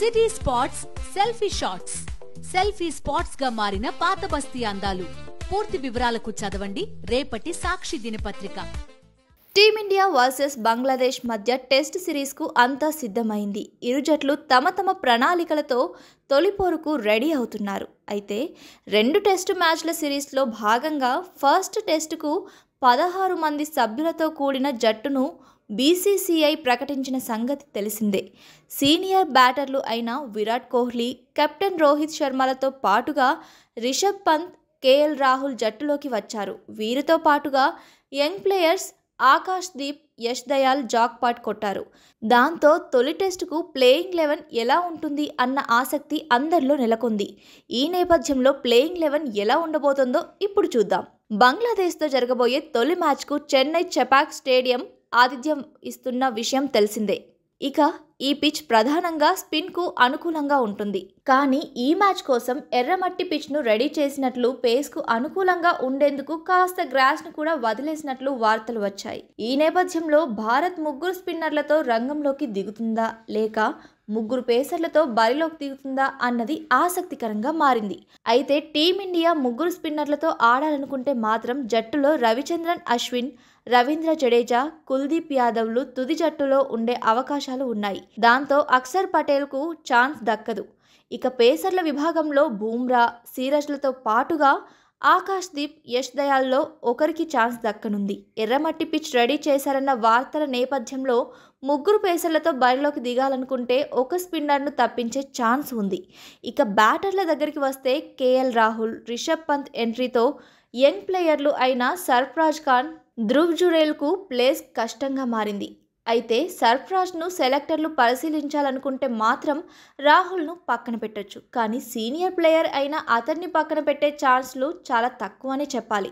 City spots selfie shots. Selfie స్పాట్స్గా మారిన పాత బస్తీ అందాలు. పూర్తి వివరాలకు చదవండి. రేపటి సాక్షి దినపత్రిక. టీమిండియా వర్సెస్ బంగ్లాదేశ్ మధ్య టెస్ట్ సిరీస్కు అంతా సిద్ధమైంది. ఇరు జట్లు తమ తమ ప్రణాళికలతో తొలిపోరుకు రెడీ అవుతున్నారు. అయితే రెండు టెస్టు మ్యాచ్ల సిరీస్లో భాగంగా ఫస్ట్ టెస్టుకు పదహారు మంది సభ్యులతో కూడిన జట్టును బీసీసీఐ ప్రకటించిన సంగతి తెలిసిందే. సీనియర్ బ్యాటర్లు అయిన విరాట్ కోహ్లీ కెప్టెన్ రోహిత్ శర్మలతో పాటుగా రిషబ్ పంత్ కేఎల్ రాహుల్ జట్టులోకి వచ్చారు. వీరితో పాటుగా young players Akash Deep Yash Dayal jackpot కొట్టారు. దాంతో తొలి టెస్టుకు ప్లేయింగ్ లెవెన్ ఎలా ఉంటుంది అన్న ఆసక్తి అందరిలో నెలకొంది. ఈ నేపథ్యంలో ప్లేయింగ్ లెవెన్ ఎలా ఉండబోతుందో ఇప్పుడు చూద్దాం. బంగ్లాదేశ్తో జరగబోయే తొలి మ్యాచ్కు చెన్నై చెపాక్ స్టేడియం ఆతిథ్యం ఇస్తున్న విషయం తెలిసిందే. ఇక ఈ పిచ్ ప్రధానంగా స్పిన్కు అనుకూలంగా ఉంటుంది. కానీ ఈ మ్యాచ్ కోసం ఎర్రమట్టి పిచ్ను రెడీ చేసినట్లు పేస్కు అనుకూలంగా ఉండేందుకు కాస్త గ్రాస్ను కూడా వదిలేసినట్లు వార్తలు వచ్చాయి. ఈ నేపథ్యంలో భారత్ ముగ్గురు స్పిన్నర్లతో రంగంలోకి దిగుతుందా లేక ముగ్గురు పేసర్లతో బరిలోకి దిగుతుందా అన్నది ఆసక్తికరంగా మారింది. అయితే టీమిండియా ముగ్గురు స్పిన్నర్లతో ఆడాలనుకుంటే మాత్రం జట్టులో రవిచంద్రన్ అశ్విన్ రవీంద్ర జడేజా కుల్దీప్ యాదవ్లు తుది జట్టులో ఉండే అవకాశాలు ఉన్నాయి. దాంతో అక్షర్ పటేల్కు ఛాన్స్ దక్కదు. ఇక పేసర్ల విభాగంలో బూమ్రా సీరజ్లతో పాటుగా ఆకాష్ దీప్ యష్ దయాల్లో ఒకరికి ఛాన్స్ దక్కనుంది. ఎర్రమట్టి పిచ్ రెడీ చేశారన్న వార్తల నేపథ్యంలో ముగ్గురు పేసర్లతో బరిలోకి దిగాలనుకుంటే ఒక స్పిన్నర్ను తప్పించే ఛాన్స్ ఉంది. ఇక బ్యాటర్ల దగ్గరికి వస్తే కేఎల్ రాహుల్ రిషబ్ పంత్ ఎంట్రీతో యంగ్ ప్లేయర్లు అయిన సర్ఫరాజ్ ఖాన్ ధ్రువ్ జురేల్కు ప్లేస్ కష్టంగా మారింది. అయితే సర్ఫరాజ్ను సెలెక్టర్లు పరిశీలించాలనుకుంటే మాత్రం రాహుల్ను పక్కన పెట్టొచ్చు. కానీ సీనియర్ ప్లేయర్ అయిన అతన్ని పక్కన పెట్టే ఛాన్స్లు చాలా తక్కువనే చెప్పాలి.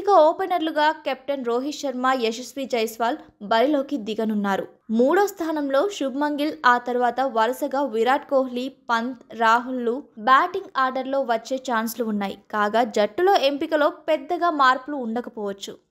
ఇక ఓపెనర్లుగా కెప్టెన్ రోహిత్ శర్మ యశస్వి జైస్వాల్ బరిలోకి దిగనున్నారు. మూడో స్థానంలో శుభ్మన్ గిల్ ఆ తర్వాత వరుసగా విరాట్ కోహ్లీ పంత్ రాహుల్లు బ్యాటింగ్ ఆర్డర్లో వచ్చే ఛాన్స్లు ఉన్నాయి. కాగా జట్టులో ఎంపికలో పెద్దగా మార్పులు ఉండకపోవచ్చు.